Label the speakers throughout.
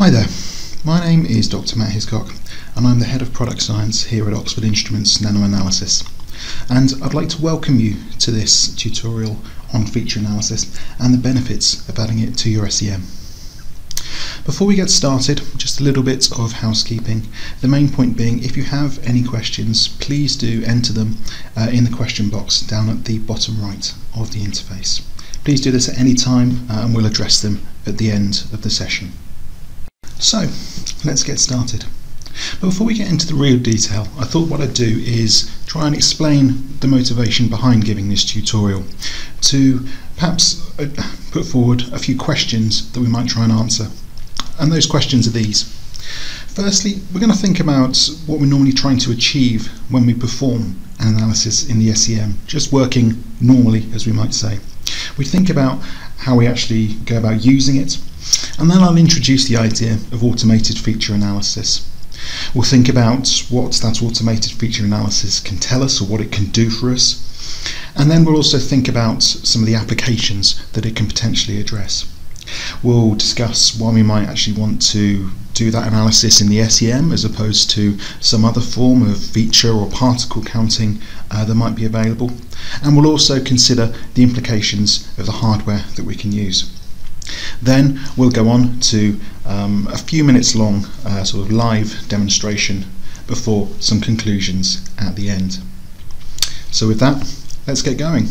Speaker 1: Hi there, my name is Dr Matt Hiscock and I'm the Head of Product Science here at Oxford Instruments Nanoanalysis and I'd like to welcome you to this tutorial on feature analysis and the benefits of adding it to your SEM. Before we get started, just a little bit of housekeeping. The main point being, if you have any questions, please do enter them uh, in the question box down at the bottom right of the interface. Please do this at any time uh, and we'll address them at the end of the session. So, let's get started. But before we get into the real detail, I thought what I'd do is try and explain the motivation behind giving this tutorial to perhaps uh, put forward a few questions that we might try and answer. And those questions are these. Firstly, we're going to think about what we're normally trying to achieve when we perform an analysis in the SEM, just working normally, as we might say. We think about how we actually go about using it, and then I'll introduce the idea of automated feature analysis. We'll think about what that automated feature analysis can tell us or what it can do for us. And then we'll also think about some of the applications that it can potentially address. We'll discuss why we might actually want to do that analysis in the SEM as opposed to some other form of feature or particle counting uh, that might be available. And we'll also consider the implications of the hardware that we can use. Then we'll go on to um, a few minutes long uh, sort of live demonstration before some conclusions at the end. So with that, let's get going.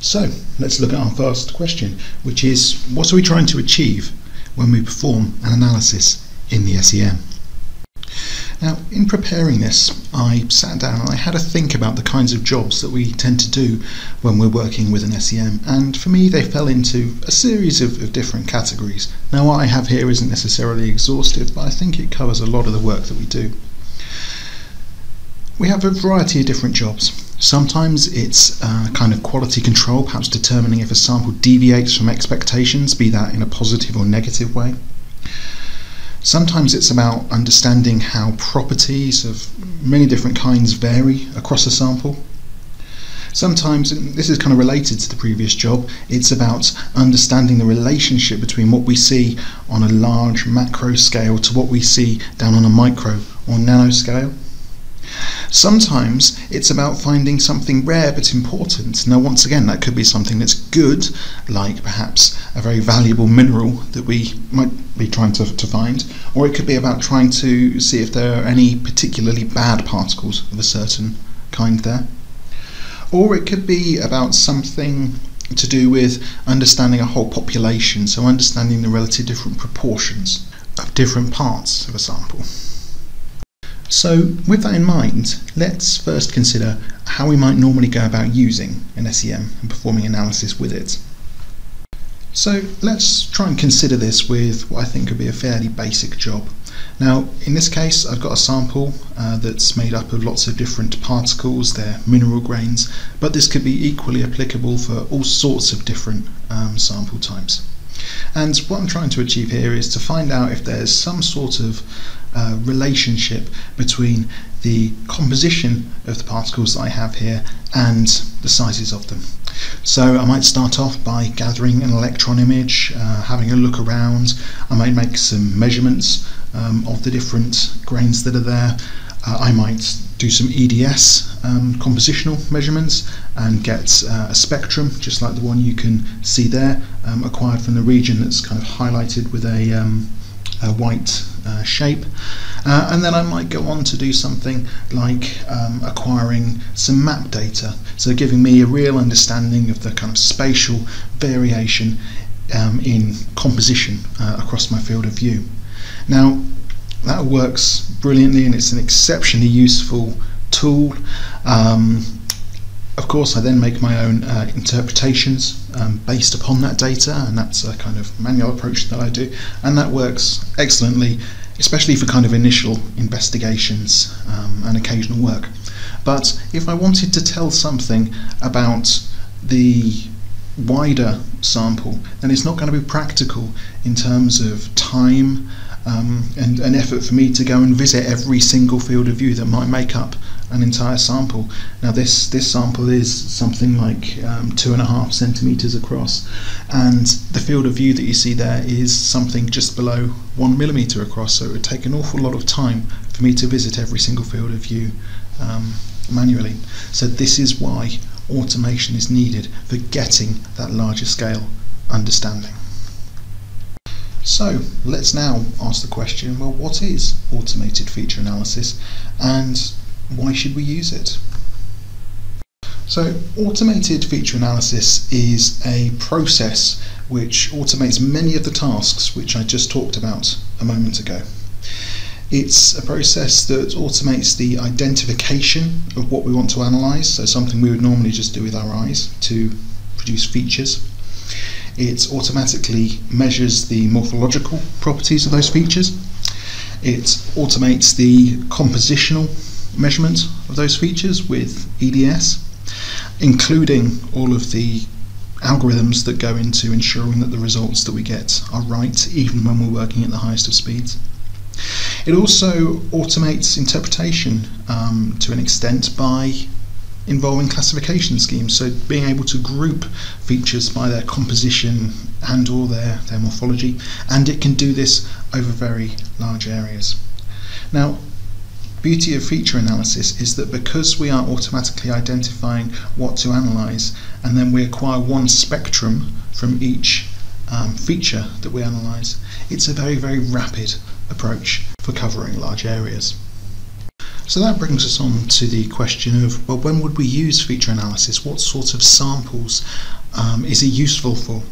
Speaker 1: So let's look at our first question, which is what are we trying to achieve when we perform an analysis in the SEM? Now, in preparing this, I sat down and I had a think about the kinds of jobs that we tend to do when we're working with an SEM, and for me, they fell into a series of, of different categories. Now, what I have here isn't necessarily exhaustive, but I think it covers a lot of the work that we do. We have a variety of different jobs. Sometimes it's uh, kind of quality control, perhaps determining if a sample deviates from expectations, be that in a positive or negative way. Sometimes it's about understanding how properties of many different kinds vary across a sample. Sometimes, and this is kind of related to the previous job, it's about understanding the relationship between what we see on a large macro scale to what we see down on a micro or nano scale. Sometimes it's about finding something rare but important. Now, once again, that could be something that's good, like perhaps a very valuable mineral that we might be trying to, to find, or it could be about trying to see if there are any particularly bad particles of a certain kind there. Or it could be about something to do with understanding a whole population, so understanding the relative different proportions of different parts of a sample. So with that in mind, let's first consider how we might normally go about using an SEM and performing analysis with it. So let's try and consider this with what I think could be a fairly basic job. Now in this case I've got a sample uh, that's made up of lots of different particles, they're mineral grains, but this could be equally applicable for all sorts of different um, sample types. And what I'm trying to achieve here is to find out if there's some sort of uh, relationship between the composition of the particles that I have here and the sizes of them. So I might start off by gathering an electron image, uh, having a look around. I might make some measurements um, of the different grains that are there. Uh, I might do some EDS um, compositional measurements and get uh, a spectrum just like the one you can see there um, acquired from the region that's kind of highlighted with a, um, a white uh, shape. Uh, and then I might go on to do something like um, acquiring some map data. So giving me a real understanding of the kind of spatial variation um, in composition uh, across my field of view. Now that works brilliantly and it's an exceptionally useful tool. Um, of course, I then make my own uh, interpretations um, based upon that data, and that's a kind of manual approach that I do, and that works excellently, especially for kind of initial investigations um, and occasional work. But if I wanted to tell something about the wider sample, then it's not going to be practical in terms of time um, and an effort for me to go and visit every single field of view that might make up an entire sample. Now this this sample is something like um, two and a half centimeters across, and the field of view that you see there is something just below one millimeter across. So it would take an awful lot of time for me to visit every single field of view um, manually. So this is why automation is needed for getting that larger scale understanding. So let's now ask the question, well what is automated feature analysis and why should we use it? So automated feature analysis is a process which automates many of the tasks which I just talked about a moment ago. It's a process that automates the identification of what we want to analyse, so something we would normally just do with our eyes to produce features. It automatically measures the morphological properties of those features. It automates the compositional measurement of those features with EDS, including all of the algorithms that go into ensuring that the results that we get are right, even when we're working at the highest of speeds. It also automates interpretation um, to an extent by involving classification schemes, so being able to group features by their composition and or their, their morphology, and it can do this over very large areas. Now, beauty of feature analysis is that because we are automatically identifying what to analyse and then we acquire one spectrum from each um, feature that we analyse, it's a very, very rapid approach for covering large areas. So that brings us on to the question of well, when would we use feature analysis? What sort of samples um, is it useful for?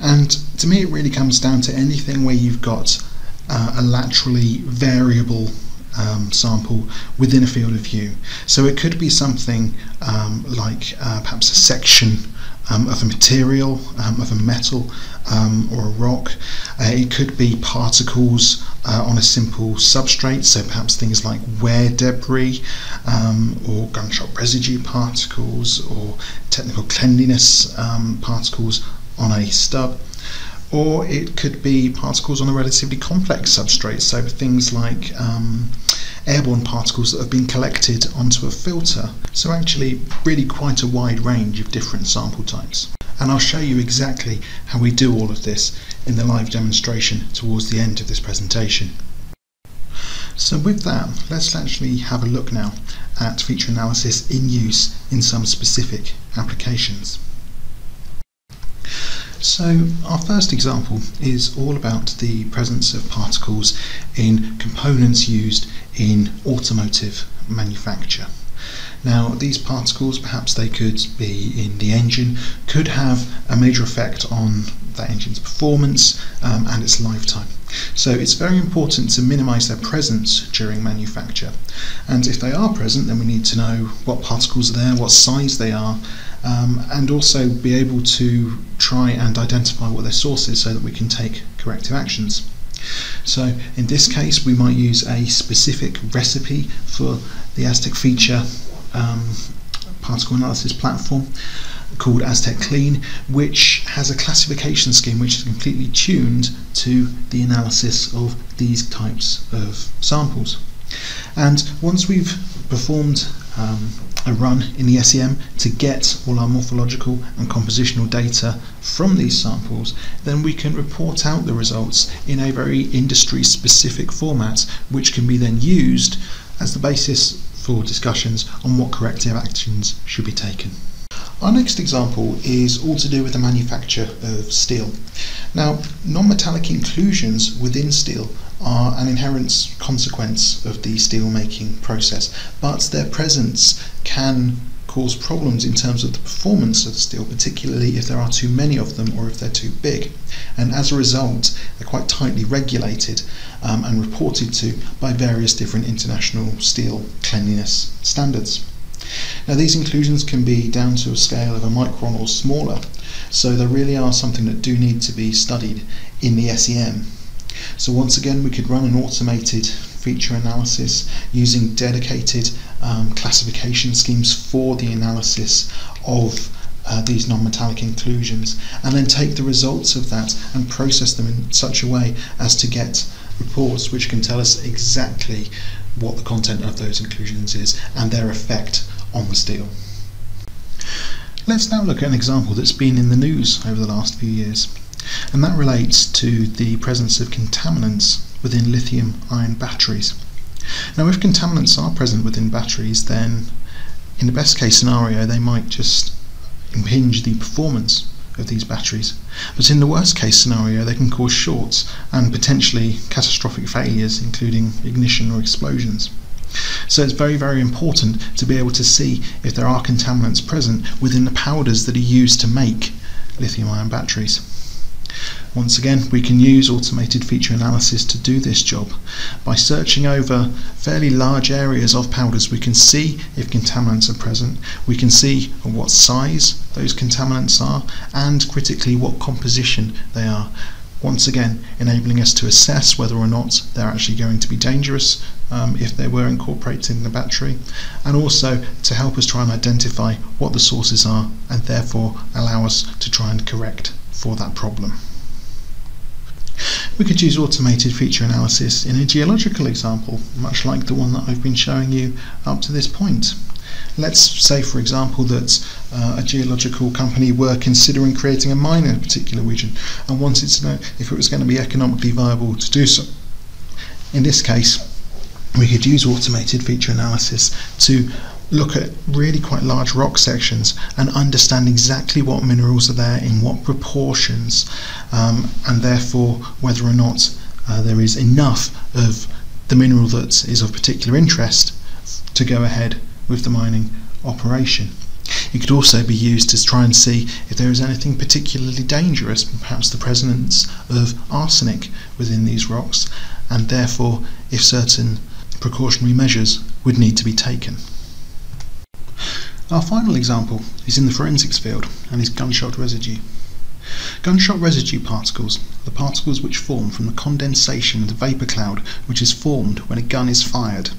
Speaker 1: And to me, it really comes down to anything where you've got uh, a laterally variable um, sample within a field of view. So it could be something um, like uh, perhaps a section um, of a material, um, of a metal um, or a rock. Uh, it could be particles uh, on a simple substrate, so perhaps things like wear debris um, or gunshot residue particles or technical cleanliness particles on a stub. Or it could be particles on a relatively complex substrate, so things like um, airborne particles that have been collected onto a filter. So actually really quite a wide range of different sample types. And I'll show you exactly how we do all of this in the live demonstration towards the end of this presentation. So with that, let's actually have a look now at feature analysis in use in some specific applications. So our first example is all about the presence of particles in components used in automotive manufacture. Now these particles, perhaps they could be in the engine, could have a major effect on that engine's performance um, and its lifetime. So it's very important to minimise their presence during manufacture. And if they are present, then we need to know what particles are there, what size they are, um, and also be able to try and identify what their source is so that we can take corrective actions. So in this case we might use a specific recipe for the Aztec feature um, particle analysis platform called Aztec Clean which has a classification scheme which is completely tuned to the analysis of these types of samples. And once we've performed um, a run in the SEM to get all our morphological and compositional data from these samples, then we can report out the results in a very industry specific format, which can be then used as the basis for discussions on what corrective actions should be taken. Our next example is all to do with the manufacture of steel. Now, non-metallic inclusions within steel are an inherent consequence of the steel making process, but their presence can cause problems in terms of the performance of the steel, particularly if there are too many of them or if they're too big. And as a result, they're quite tightly regulated um, and reported to by various different international steel cleanliness standards. Now these inclusions can be down to a scale of a micron or smaller, so they really are something that do need to be studied in the SEM. So once again we could run an automated feature analysis using dedicated um, classification schemes for the analysis of uh, these non-metallic inclusions and then take the results of that and process them in such a way as to get reports which can tell us exactly what the content of those inclusions is and their effect on the steel. Let's now look at an example that's been in the news over the last few years, and that relates to the presence of contaminants within lithium ion batteries. Now, if contaminants are present within batteries, then in the best case scenario, they might just impinge the performance of these batteries. But in the worst case scenario, they can cause shorts and potentially catastrophic failures, including ignition or explosions. So it's very, very important to be able to see if there are contaminants present within the powders that are used to make lithium ion batteries. Once again, we can use automated feature analysis to do this job. By searching over fairly large areas of powders, we can see if contaminants are present, we can see what size those contaminants are, and critically what composition they are. Once again, enabling us to assess whether or not they're actually going to be dangerous um, if they were incorporated in the battery, and also to help us try and identify what the sources are and therefore allow us to try and correct for that problem. We could use automated feature analysis in a geological example, much like the one that I've been showing you up to this point. Let's say, for example, that uh, a geological company were considering creating a mine in a particular region and wanted to know if it was going to be economically viable to do so. In this case, we could use automated feature analysis to look at really quite large rock sections and understand exactly what minerals are there in what proportions um, and therefore whether or not uh, there is enough of the mineral that is of particular interest to go ahead with the mining operation. It could also be used to try and see if there is anything particularly dangerous, perhaps the presence of arsenic within these rocks, and therefore if certain precautionary measures would need to be taken. Our final example is in the forensics field and is gunshot residue. Gunshot residue particles are the particles which form from the condensation of the vapour cloud which is formed when a gun is fired.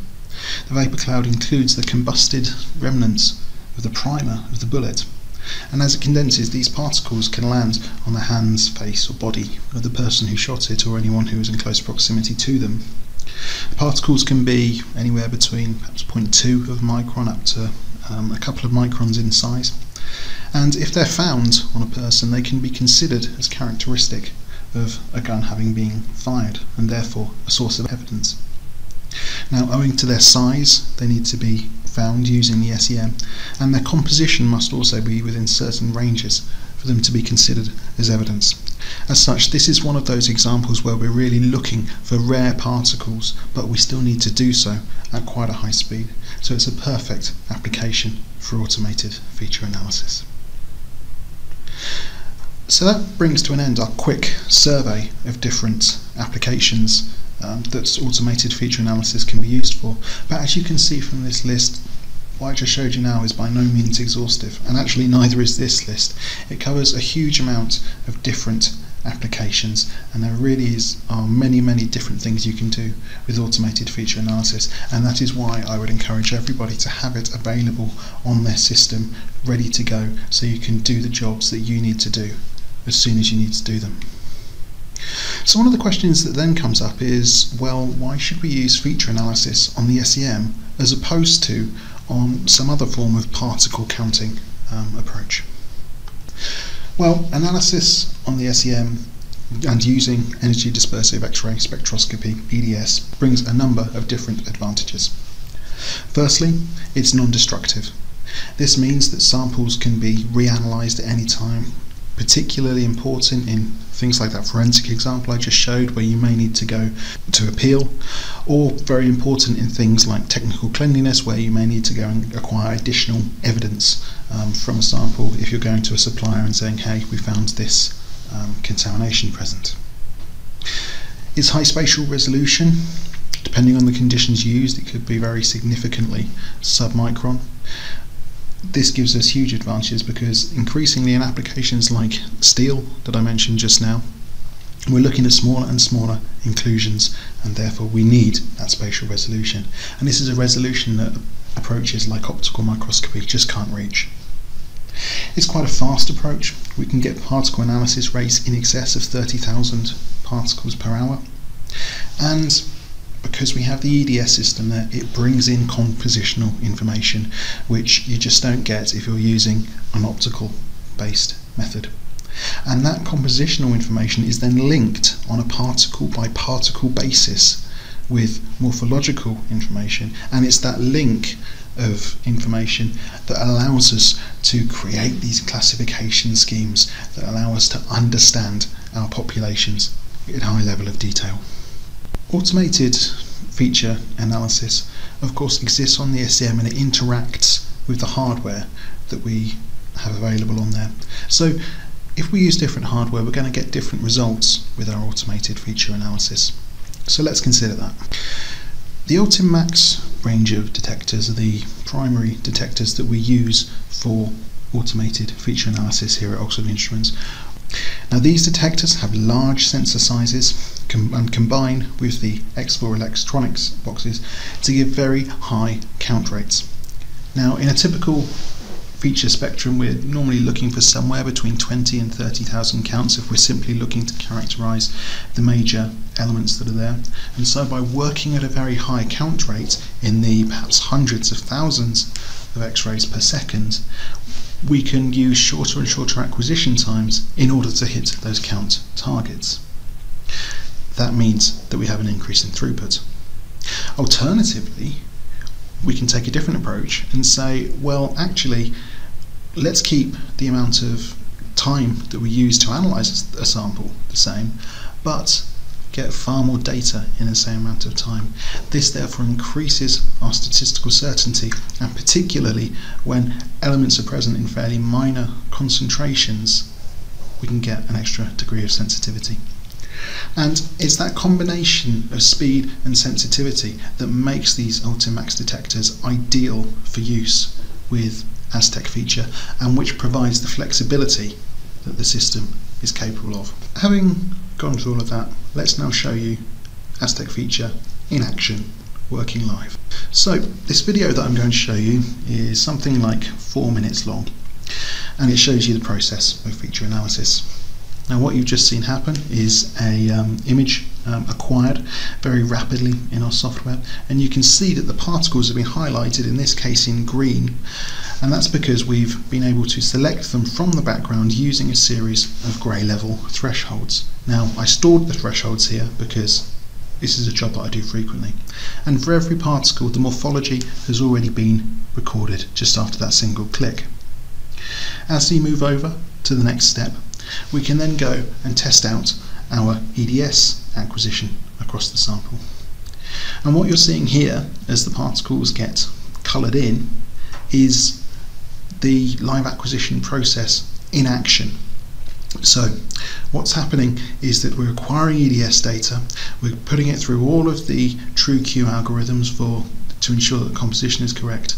Speaker 1: The vapour cloud includes the combusted remnants of the primer of the bullet, and as it condenses, these particles can land on the hands, face, or body of the person who shot it or anyone who is in close proximity to them. The particles can be anywhere between perhaps 0.2 of a micron up to um, a couple of microns in size. And if they're found on a person, they can be considered as characteristic of a gun having been fired and therefore a source of evidence. Now, owing to their size, they need to be found using the SEM, and their composition must also be within certain ranges for them to be considered as evidence. As such, this is one of those examples where we're really looking for rare particles, but we still need to do so at quite a high speed. So it's a perfect application for automated feature analysis. So that brings to an end our quick survey of different applications um, that automated feature analysis can be used for. But as you can see from this list, what I just showed you now is by no means exhaustive, and actually neither is this list. It covers a huge amount of different applications and there really is are many many different things you can do with automated feature analysis and that is why I would encourage everybody to have it available on their system ready to go so you can do the jobs that you need to do as soon as you need to do them. So one of the questions that then comes up is well why should we use feature analysis on the SEM as opposed to on some other form of particle counting um, approach? Well, analysis on the SEM and using energy dispersive X-ray spectroscopy, EDS, brings a number of different advantages. Firstly, it's non-destructive. This means that samples can be reanalyzed at any time particularly important in things like that forensic example I just showed where you may need to go to appeal or very important in things like technical cleanliness where you may need to go and acquire additional evidence um, from a sample if you're going to a supplier and saying hey we found this um, contamination present. Its high spatial resolution depending on the conditions used it could be very significantly submicron this gives us huge advantages because increasingly in applications like steel that I mentioned just now, we're looking at smaller and smaller inclusions and therefore we need that spatial resolution. And this is a resolution that approaches like optical microscopy just can't reach. It's quite a fast approach. We can get particle analysis rates in excess of 30,000 particles per hour. And because we have the EDS system there, it brings in compositional information, which you just don't get if you're using an optical based method. And that compositional information is then linked on a particle by particle basis with morphological information, and it's that link of information that allows us to create these classification schemes that allow us to understand our populations in high level of detail. Automated feature analysis of course exists on the SEM and it interacts with the hardware that we have available on there. So if we use different hardware we're going to get different results with our automated feature analysis. So let's consider that. The Ultim Max range of detectors are the primary detectors that we use for automated feature analysis here at Oxford Instruments. Now these detectors have large sensor sizes com and combine with the X4 electronics boxes to give very high count rates. Now in a typical feature spectrum, we're normally looking for somewhere between 20 and 30,000 counts if we're simply looking to characterize the major elements that are there. And so by working at a very high count rate in the perhaps hundreds of thousands of X-rays per second, we can use shorter and shorter acquisition times in order to hit those count targets. That means that we have an increase in throughput. Alternatively, we can take a different approach and say, well, actually, let's keep the amount of time that we use to analyze a sample the same, but get far more data in the same amount of time. This therefore increases our statistical certainty, and particularly when elements are present in fairly minor concentrations, we can get an extra degree of sensitivity. And it's that combination of speed and sensitivity that makes these Ultim Max detectors ideal for use with Aztec feature and which provides the flexibility that the system is capable of. Having gone through all of that, let's now show you Aztec feature in action working live. So this video that I'm going to show you is something like four minutes long and it shows you the process of feature analysis. Now what you've just seen happen is a um, image um, acquired very rapidly in our software and you can see that the particles have been highlighted in this case in green and that's because we've been able to select them from the background using a series of grey level thresholds. Now I stored the thresholds here because this is a job that I do frequently and for every particle the morphology has already been recorded just after that single click. As we move over to the next step we can then go and test out our EDS acquisition across the sample. And what you're seeing here as the particles get coloured in is the live acquisition process in action. So what's happening is that we're acquiring EDS data, we're putting it through all of the TruQ algorithms for to ensure that the composition is correct,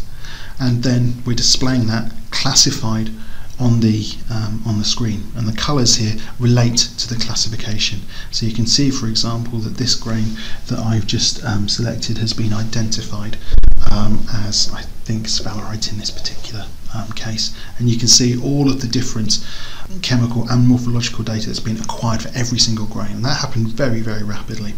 Speaker 1: and then we're displaying that classified on the um, on the screen. And the colors here relate to the classification. So you can see for example that this grain that I've just um, selected has been identified um, as I think sphalerite in this particular um, case. And you can see all of the different chemical and morphological data that's been acquired for every single grain. And that happened very very rapidly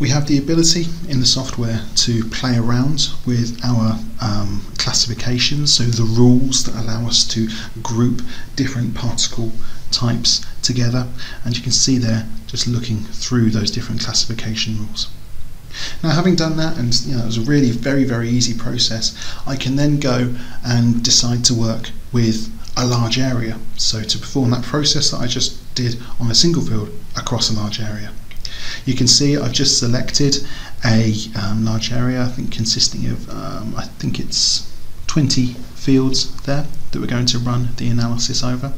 Speaker 1: we have the ability in the software to play around with our um, classifications, so the rules that allow us to group different particle types together, and you can see there just looking through those different classification rules. Now having done that, and you know, it was a really very very easy process, I can then go and decide to work with a large area. So to perform that process that I just did on a single field across a large area. You can see I've just selected a um, large area, I think consisting of, um, I think it's 20 fields there that we're going to run the analysis over.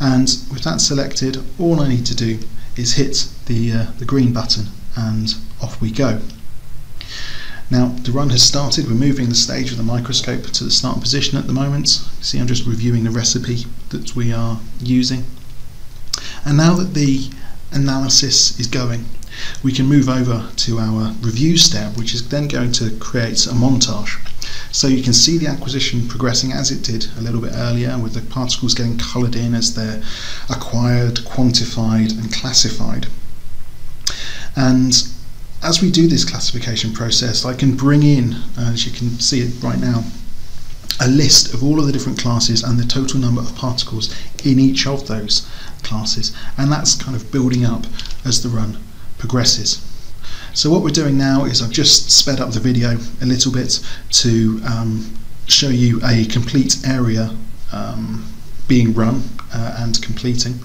Speaker 1: And with that selected, all I need to do is hit the, uh, the green button and off we go. Now the run has started, we're moving the stage of the microscope to the start position at the moment. See I'm just reviewing the recipe that we are using. And now that the analysis is going, we can move over to our review step, which is then going to create a montage. So you can see the acquisition progressing as it did a little bit earlier, with the particles getting coloured in as they're acquired, quantified, and classified. And as we do this classification process, I can bring in, uh, as you can see it right now, a list of all of the different classes and the total number of particles in each of those classes and that's kind of building up as the run progresses. So what we're doing now is I've just sped up the video a little bit to um, show you a complete area um, being run uh, and completing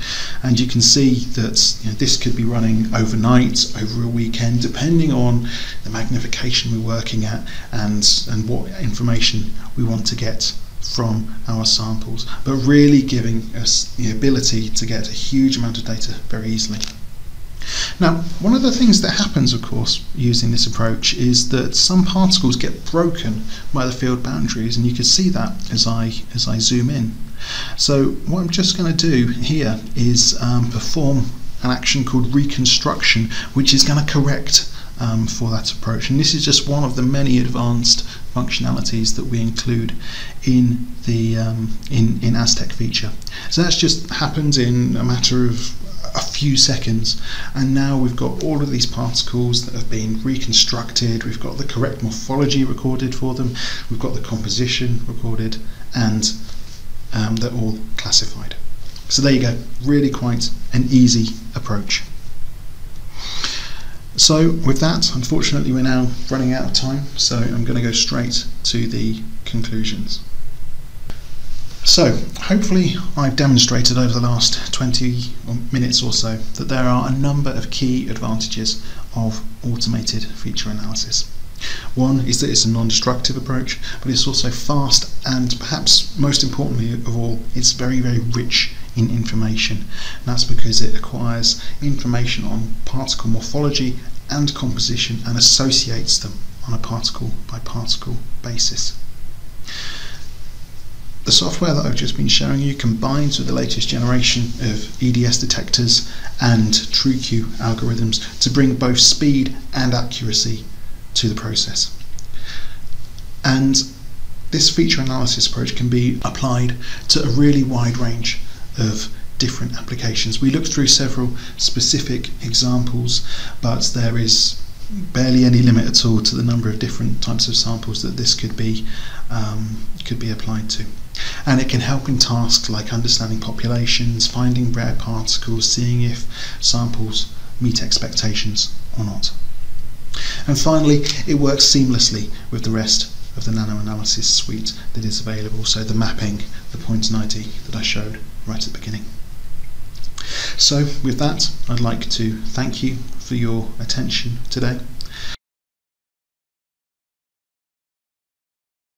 Speaker 1: and you can see that you know, this could be running overnight over a weekend depending on the magnification we're working at and and what information we want to get from our samples but really giving us the ability to get a huge amount of data very easily now, one of the things that happens, of course, using this approach is that some particles get broken by the field boundaries, and you can see that as I as I zoom in. So what I'm just going to do here is um, perform an action called reconstruction, which is going to correct um, for that approach. And this is just one of the many advanced functionalities that we include in the um, in in Aztec feature. So that's just happened in a matter of a few seconds and now we've got all of these particles that have been reconstructed we've got the correct morphology recorded for them we've got the composition recorded and um, they're all classified. So there you go. Really quite an easy approach. So with that unfortunately we're now running out of time so I'm going to go straight to the conclusions. So, hopefully, I've demonstrated over the last 20 minutes or so that there are a number of key advantages of automated feature analysis. One is that it's a non destructive approach, but it's also fast and perhaps most importantly of all, it's very, very rich in information. And that's because it acquires information on particle morphology and composition and associates them on a particle by particle basis. The software that I've just been showing you combines with the latest generation of EDS detectors and TruQ algorithms to bring both speed and accuracy to the process. And this feature analysis approach can be applied to a really wide range of different applications. We looked through several specific examples, but there is barely any limit at all to the number of different types of samples that this could be um, could be applied to. And it can help in tasks like understanding populations, finding rare particles, seeing if samples meet expectations or not. And finally, it works seamlessly with the rest of the nano analysis suite that is available, so the mapping, the Point & ID that I showed right at the beginning. So with that, I'd like to thank you for your attention today.